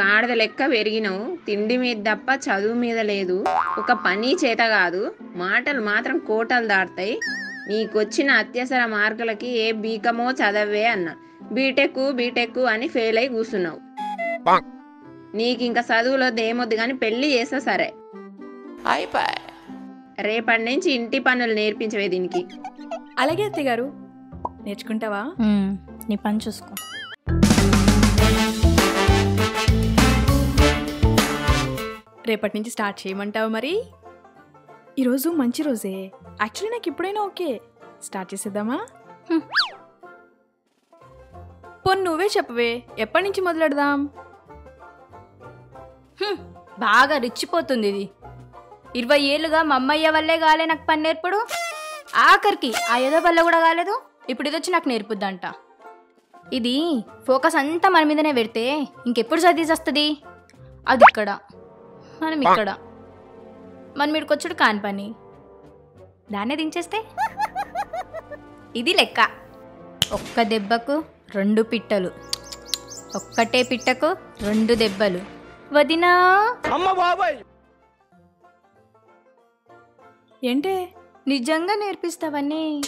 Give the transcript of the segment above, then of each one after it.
ఆడద లెక్క పెరిగినవు. తిండి మీద తప్ప చదువు మీద లేదు. ఒక పని చేత కాదు. మాటలు మాత్రం కోటలు దాటుతాయి. నీకొచ్చిన అత్యవసర మార్కులకి ఏ బీకమో చదవే అన్న. బీటెక్ బీటెక్ అని ఫెయిల్ అయి కూర్చున్నావు. నీకు ఇంకా చదువులో దేమొద్దు కానీ పెళ్ళి చేస్తా సరే. రేపటి నుంచి ఇంటి పనులు నేర్పించవే దీనికి. అలాగే అత్తయ్య గారు నేర్చుకుంటావా? నీ పని చూసుకో. రేపటి నుంచి స్టార్ట్ చేయమంటావా మరి? ఈరోజు మంచి రోజే. యాక్చువల్లీ నాకు ఇప్పుడైనా ఓకే. స్టార్ట్ చేసేద్దామా? హ్మ్. పోన్ నువ్వే చెప్పవే. ఎప్పటి నుంచి మొదలెడదాం? బాగా రిచ్చిపోతుంది ఇది. ఇరవై ఏళ్ళుగా మా అమ్మయ్య వల్లే కాలే నాకు పని నేర్పడు. ఆఖరికి ఆ ఏదో వల్ల కూడా కాలేదు. ఇప్పుడు ఇది వచ్చి నాకు నేర్పుద్దంట. ఇది ఫోకస్ అంతా మన మీదనే పెడితే ఇంకెప్పుడు చదివేసి వస్తుంది? అది ఇక్కడ. మనం ఇక్కడ. మనం ఇక్కడికి వచ్చాడు కాని పని. దాన్నే దించేస్తే. ఇది లెక్క. ఒక్క దెబ్బకు రెండు పిట్టలు. ఒక్కటే పిట్టకు రెండు దెబ్బలు. వదినా. ఏంటే? నిజంగా నేర్పిస్తావని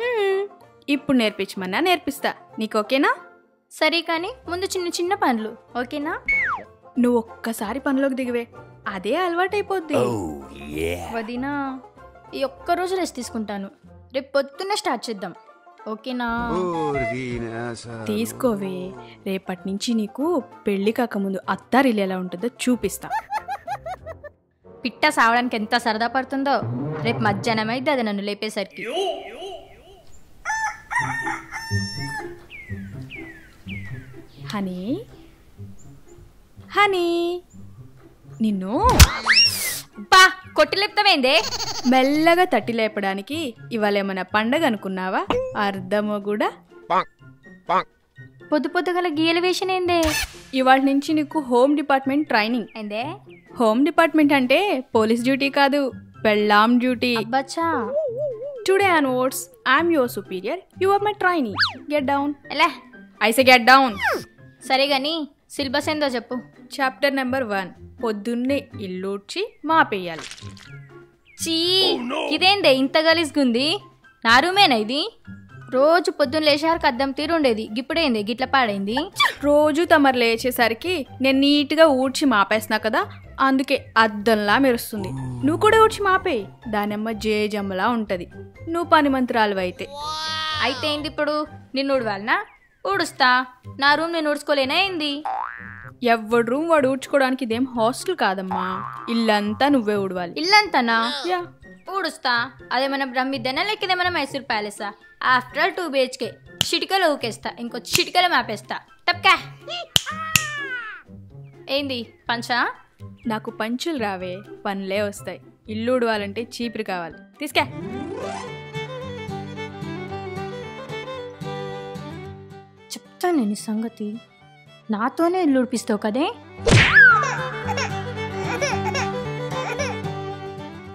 హ్మ్, ఇప్పుడు నేర్పించమన్నా నేర్పిస్తా. నీకు ఓకేనా? సరే కానీ ముందు చిన్న చిన్న పనులు. ఓకేనా? నువ్వు ఒక్కసారి పనిలోకి దిగవే. అదే అలవాటైపోద్ది. వదినా ఈ ఒక్క రోజు రెస్ట్ తీసుకుంటాను. రేపు పొద్దున్నే స్టార్ట్ చేద్దాం. ఓకేనా? తీసుకోవే. రేపటి నుంచి నీకు పెళ్ళి కాకముందు అత్తారిల్లు ఎలా ఉంటుందో చూపిస్తా. పిట్ట సావడానికి ఎంత సరదా పడుతుందో. రేపు మధ్యాహ్నం అయితే అది నన్ను లేపేసరికి. Honey honey. నిన్ను? బా కొట్టి లేపుతావేందే? మెల్లగా తట్టి లేపడానికి ఇవాళ ఏమైనా పండగ అనుకున్నావా? అర్థమో కూడా? పొద్దు పొద్దుగల గీల వేషనేందే ఇవాళ నుంచి నీకు హోమ్ డిపార్ట్మెంట్ ట్రైనింగ్. ఏందే? హోమ్ డిపార్ట్మెంట్ అంటే పోలీస్ డ్యూటీ కాదు పెళ్ళాం duty. అబ్బచ్చా. Today onwards I'm your superior you are my training get down. ఎలా. ఐసే గెట్ డౌన్. సరే గాని సిలబస్ ఏందో చెప్పు. చాప్టర్ నెంబర్ వన్ పొద్దున్నే ఇల్లూడ్చి మాపేయాలి. చీ ఇదేందే ఇంత గలీజ్గుంది? నా రూమేనా ఇది? రోజు పొద్దున్న లేచారికి అద్దం తీరుండేది. గిప్పుడేంది? గిట్ల పాడైంది? రోజు తమరు లేచేసరికి నేను నీట్గా ఊడ్చి మాపేస్తున్నా కదా అందుకే అద్దంలా మెరుస్తుంది. నువ్వు కూడా ఊడ్చి మాపేయి. దానమ్మ జేజమ్మలా ఉంటది. నువ్వు పని మంత్రాలు అయితే అయితే ఏంది ఇప్పుడు? నిన్ను ఊడవాలనా? ఊడుస్తా. నా రూమ్ నేను ఊడ్చుకోలేనా ఏంది ఎవడు రూమ్ వాడు ఊడ్చుకోవడానికి ఇదేం హాస్టల్ కాదమ్మా. ఇల్లంతా నువ్వే ఊడవాలి. ఇల్లంతనా? ఊడుస్తా. అదేమైనా బ్రహ్మిద్దనా లేక ఇదేమైనా మైసూర్ ప్యాలెసా? ఆఫ్టర్ ఆల్ టూ బిహెచ్కే చిటికలు ఊకేస్తా. ఇంకో చిటికలు మాపేస్తా. తప్పకా? ఏంది? పంచా? నాకు పంచులు రావే. పనులే వస్తాయి. ఇల్లు ఊడవాలంటే చీపురు కావాలి. తీసుకే. చెప్తాను నేను సంగతి నాతోనే ఇల్లు ఉడిపిస్తావు కదే?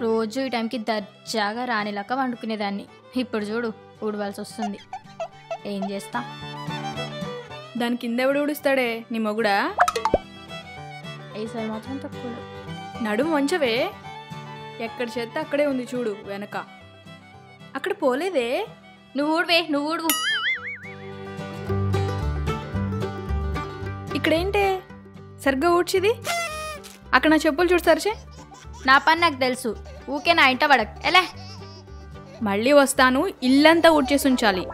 రోజు ఈ టైంకి దర్జాగా రానిలాక వండుకునేదాన్ని. ఇప్పుడు చూడు ఊడవలసి వస్తుంది. ఏం చేస్తా? దాని కింద ఎవడు ఊడుస్తాడే? నీ మొగుడా? ఈసారి మాత్రం తక్కువ నడుము వంచవే. ఎక్కడ చేస్తే అక్కడే ఉంది చూడు వెనక. అక్కడ పోలేదే. నువ్వు ఊడవే నువ్వు ఊడువు. ఇక్కడేంటే? సరిగ్గా ఊడ్చిది? అక్కడ నా చెప్పులు చూడు సరిచే. నా పని నాకు తెలుసు. ఊకే నా ఇంట పడక్. ఎలా? మళ్ళీ వస్తాను ఇల్లంతా ఊడ్చేసి ఉంచాలి.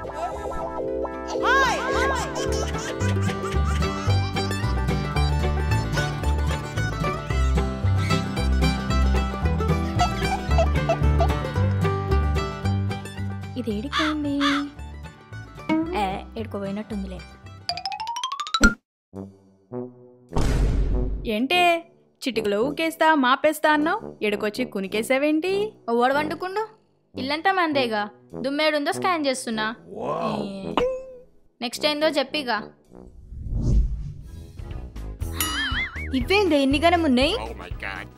ఇది ఏడిపోయింది ఏ ఏడుకోపోయినట్టుందిలే ఏంటే? చిటికలో ఊకేస్తా మాపేస్తా అన్నావు? ఎడకొచ్చి కునికేసావేంటి? ఓడి వండుకుండు. ఇల్లంతా మందేగా. దుమ్మేడుందో స్కాన్ చేస్తున్నా. నెక్స్ట్ ఏందో చెప్పిగా. ఇవేందే ఎన్ని గనం ఉన్నాయి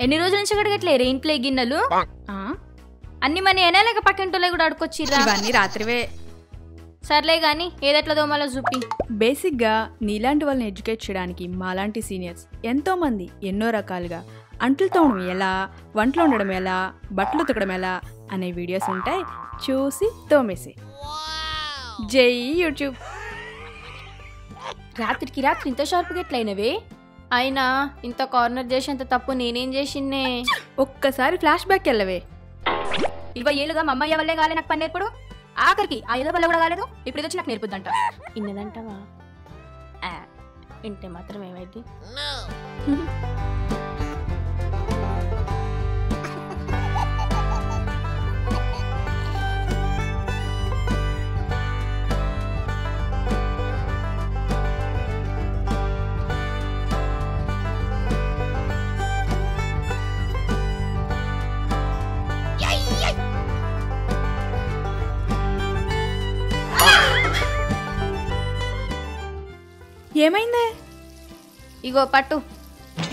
ఎన్ని రోజుల నుంచి కడగట్లేరే ఇంట్లో గిన్నెలు? ఆ? అన్ని మన ఏనా లేక పక్కింటోళ్ళే కూడా అడుకొచ్చిర్రా ఇవన్నీ రాత్రివే. సర్లే గాని ఏదెట్లా దోమలో చూపి బేసిక్గా నీలాంటి వాళ్ళని ఎడ్యుకేట్ చేయడానికి మాలాంటి సీనియర్స్ ఎంతోమంది ఎన్నో రకాలుగా అంట్లు తోమడం ఎలా వంటలు ఉండడం ఎలా బట్టలు ఉతకడం ఎలా అనే వీడియోస్ ఉంటాయి చూసి తోమేసి జై యూట్యూబ్. రాత్రికి రాత్రి ఇంత షార్ప్గా ఎట్లయినవే? అయినా ఇంత కార్నర్ చేసేంత తప్పు నేనేం చేసిందే ఒక్కసారి ఫ్లాష్ బ్యాక్ వెళ్ళవే ఇరవై ఏళ్ళుగా మా అమ్మయ్య వల్లే కాలే నాకు పని నేర్పడు ఆఖరికి ఆ ఏదో వల్ల కూడా కాలేదు ఇప్పుడు వచ్చి నాకు నేర్పుద్దంట. ఇన్నదంటావా? వింటే మాత్రం ఏమైంది ఏమైందే? ఇగో పట్టు.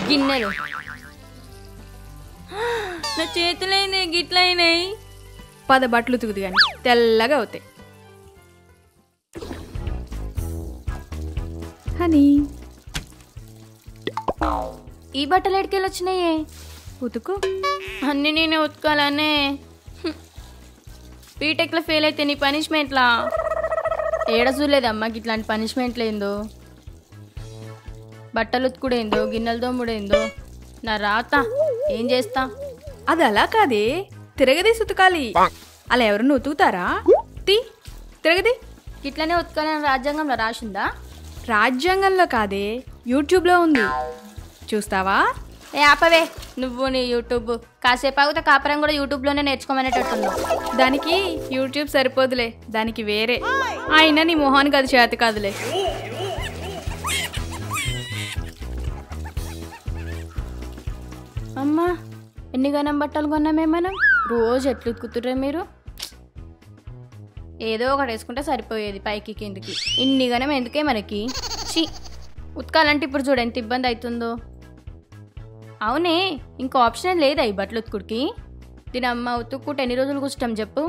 గిన్నెలు. నా చేతులైనాయి గిట్లయినాయి పద బట్టలు ఉతుకుదు కానీ తెల్లగా అవుతాయి. హనీ. ఈ బట్టలు ఎడికెళ్ళి వచ్చినాయే? ఉతుకు. అన్ని నేనే ఉతకాలనే. బీటెక్లో ఫెయిల్ అయితే నీ పనిష్మెంట్లా? ఏడ చూడలేదమ్మా ఇట్లాంటి పనిష్మెంట్లు ఏందో బట్టలు ఉతుకుడేందో గిన్నెల దోముడేందో నా రాత ఏం చేస్తా? అది అలా కాదే తిరగదీసి ఉతకాలి అలా ఎవరన్నా ఉతుకుతారా? తీ తిరగది. ఇట్లనే ఉతకాలని రాజ్యాంగంలో రాసిందా? రాజ్యాంగంలో కాదే యూట్యూబ్లో ఉంది. చూస్తావా? ఏ ఆపవే. నువ్వు నీ యూట్యూబ్. కాసేపు ఆగితే కాపురం కూడా యూట్యూబ్లోనే నేర్చుకోమనేటట్టున్నావు దానికి యూట్యూబ్ సరిపోదులే దానికి వేరే. అయినా నీ మొహానికి అది చేత కాదులే. అమ్మా ఎన్ని గనం బట్టలు కొన్నామే మనం? రోజు ఎట్లు ఉతుకుతుర్రే మీరు? ఏదో ఒకటి వేసుకుంటే సరిపోయేది పైకి కిందికి. ఇన్ని గనం ఎందుకే మనకి? చి ఉతకాలంటే ఇప్పుడు చూడు ఎంత ఇబ్బంది అవుతుందో. అవునే ఇంకో ఆప్షన్ లేదా ఈ బట్టలు ఉతుకుడికి? దీని అమ్మ ఉతుక్కుంటే ఎన్ని రోజులు కూర్చుంటాం చెప్పు?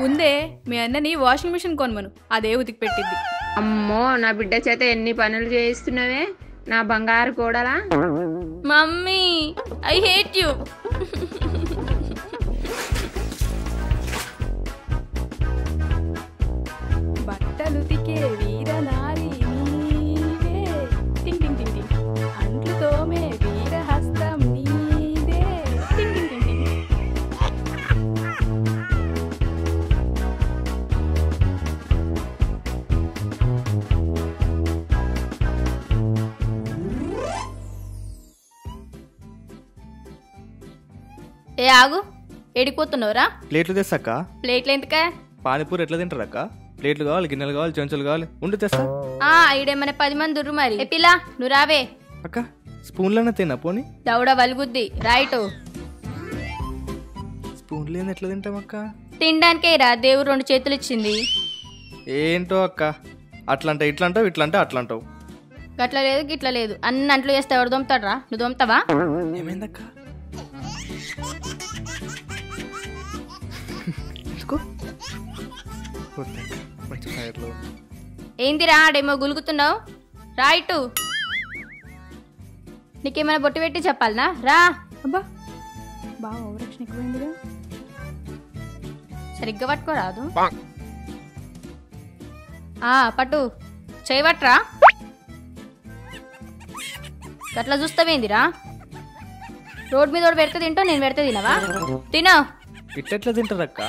ఉందే మీ అన్నని వాషింగ్ మిషన్ కొనమను అదే ఉతికి పెట్టింది అమ్మో నా బిడ్డ చేత ఎన్ని పనులు చేయిస్తున్నావే? నా బంగారు కోడలా మమ్మీ ఐ హేట్ యూ ఏ ఆగు. ఎడిపోతున్నావురా ప్లేట్లు తెస్తాక ప్లేట్లు ఎందుకే? పానీపూరి ఎట్లా తింటారక్క? ప్లేట్లు కావాలి గిన్నెలు కావాలి చెంచులు కావాలి. ఉండి తెస్తా. ఆ ఈడేమన్నా పది మంది దుర్రు మరి. ఏ పిల్ల నువ్వు రావే. అక్క స్పూన్లోనే తిన్నా పోనీ. దౌడ వలుగుద్ది. రైటు స్పూన్లు ఏంది ఎట్లా తింటాం అక్క తినడానికే రా దేవుడు రెండు చేతులు ఇచ్చింది ఏంటో అక్క? అట్లంటే ఇట్లంటావు ఇట్లంటే అట్లంటావు. గట్ల లేదు గిట్ల లేదు. అన్ని అంట్లు చేస్తే ఎవరు దొమ్ముతాడ్రా నువ్వు దొమ్ముతావా ఏమైందక్క? ఏందిరా ఆడేమో గులుగుతున్నావు? రైటు నీకేమైనా బొట్టు పెట్టి చెప్పాలనా? రా. అబ్బా బాగా ఓవరాక్షన్ ఎక్కువైందిగా. సరిగ్గా పట్టుకోరాదు. పట్టు. చేయబట్రా గట్లా చూస్తావేందిరా? రోడ్ మీద పెడితే తింటావు నేను పెడితే తినవా? తినో ఇట్లెట్లా తింటారక్క?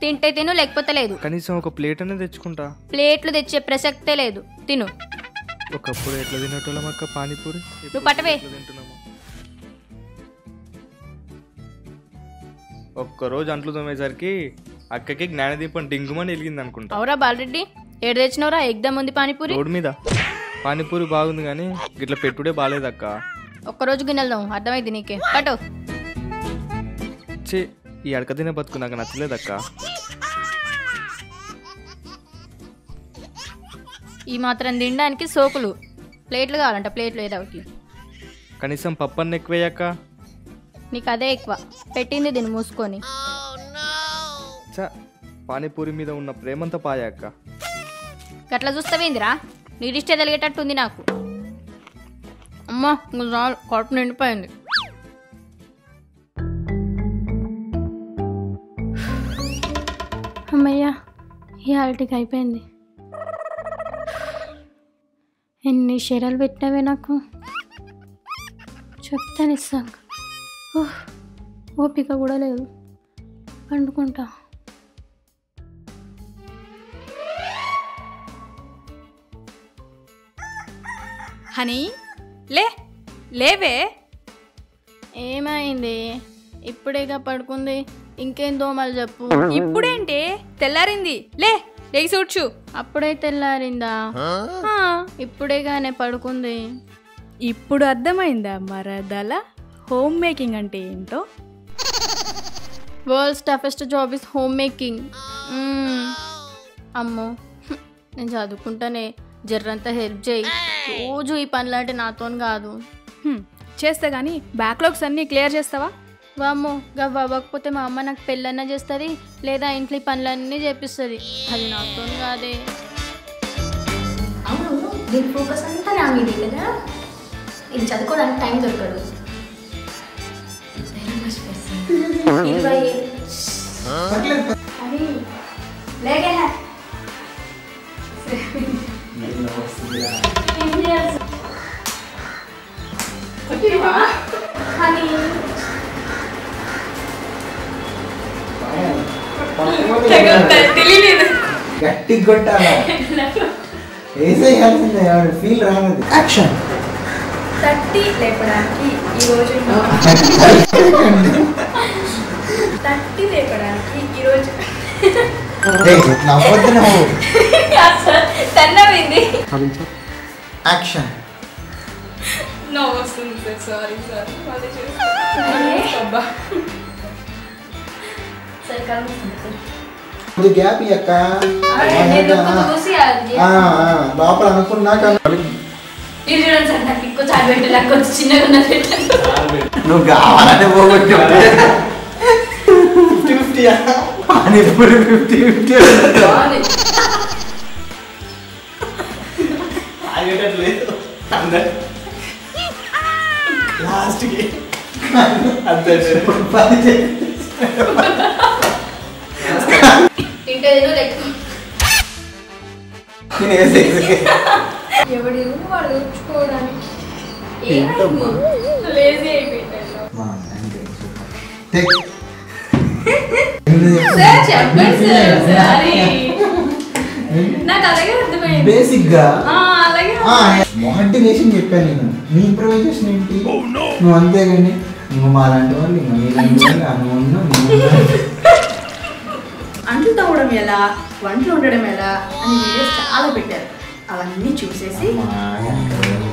తింటే తిను లేకపోతే లేదు. కనీసం ఒక ప్లేట్ అనేది తెచ్చుకుంటా. ప్లేట్లు తెచ్చే ప్రసక్తే లేదు. తిను. ఒకప్పుడు ఎట్లా తినేటోళ్ళం అక్క పానీపూరి? నువ్వు పట్టవే. ఒక్కరోజు అంట్లు తోమేసరికి అక్కకి జ్ఞానదీపం డింగుమని వెలిగింది అనుకుంటా. అవురా బాలరెడ్డి ఏడు తెచ్చినవరా? ఎగ్దమ్ ఉంది పానీపూరి? రోడ్ మీద. పానీపూరి బాగుంది కానీ గిట్ల పెట్టుడే బాగాలేదక్క ఒక్కరోజు గిన్నెలదాం అర్థమైంది నీకే. పట్టు. చే ఈ అడక తినే బతుకు నాకు నచ్చలేదక్క ఈ మాత్రం తినడానికి సోకులు. ప్లేట్లు కావాలంట ప్లేట్లు ఏదో ఒకటి. కనీసం పప్పన్న ఎక్కువయ్యాక నీకు అదే ఎక్కువ. పెట్టింది దీన్ని మూసుకొని. చ పానీపూరి మీద ఉన్న ప్రేమంతా పాయాక గట్లా చూస్తావేందిరా? నీ దిష్టే తెలిగేటట్టుంది నాకు. అమ్మా చాలు కడుపు నిండిపోయింది. అమ్మయ్యా ఈ ఆల్టీకి అయిపోయింది. ఎన్ని షేరాలు పెట్టినావే నాకు? చెప్తాను ఇస్తాను ఓహ్, ఓపిక కూడా లేదు. పండుకుంటా. హనీ లే లేవే. ఏమైంది? ఇప్పుడేగా పడుకుంది. ఇంకేం దోమలు చెప్పు. ఇప్పుడేంటి? తెల్లారింది. లే లేచి చూడ్చు అప్పుడే తెల్లారిందా? ఇప్పుడేగానే పడుకుంది. ఇప్పుడు అర్థమైందా మరదల? హోమ్ మేకింగ్ అంటే ఏంటో? World's toughest job is home making అమ్మో హ్మ్. నేను చదువుకుంటానే. జర్రంతా హెల్ప్ చేయి. రోజు ఈ పనులు అంటే నాతో కాదు చేస్తా కానీ బ్యాక్లాగ్స్ అన్నీ క్లియర్ చేస్తావా? వామ్మో గవ్వ అవ్వకపోతే మా అమ్మ నాకు పెళ్ళన్నా చేస్తుంది లేదా ఇంట్లో ఈ పనులన్నీ చేపిస్తుంది. అది నాతో కాదే. దీని ఫోకస్ అంతా నా మీదే కదా? ఇది చదువుకోవడానికి టైం దొరకదు. లేకే కానీ గట్టి కొట్టాలా వేసేయాల్సిందే ఫీల్ రానది యాక్షన్ తట్టి లేపడానికి ఈరోజు తట్టి లేపడానికి ఈరోజు నవ్వద్దు నువ్వు. యాక్షన్ ఇయ్యక్క నేను కొంచెం చూసి అది ఆ, ఆ, లోపల అనుకున్నాక ఇది చూడండి సార్ నాకు ఇంకో చాలు పెట్టు నాకు కొంచెం చిన్నగా ఉన్నది పెట్టండి నువ్వు కావాలని పోగొట్టు fifty fifty panipuri fifty fifty బాగుంది లాస్ట్కి. లేకపోతే ఎవడి రూమ్ వాడు తెచ్చుకోవడానికి ఏంటమ్మా? లేజీ అయిపోయింది నాకు అలాగే అర్థమైంది. బేసిక్గా ఆ, మోటివేషన్ చెప్పాను నేను. నీ ఇంప్రవైజేషన్ ఏంటి? నువ్వు అంతేగాని ఇంకో మా లాంటి వాళ్ళు ఇంకో నీ లాంటి వాళ్ళు అనుకున్నా అంట్లు తవ్వడం ఎలా? వంటలు ఉండడం ఎలా? అని వీడియోస్ చాలా పెట్టారు. అవన్నీ చూసేసి నువ్వు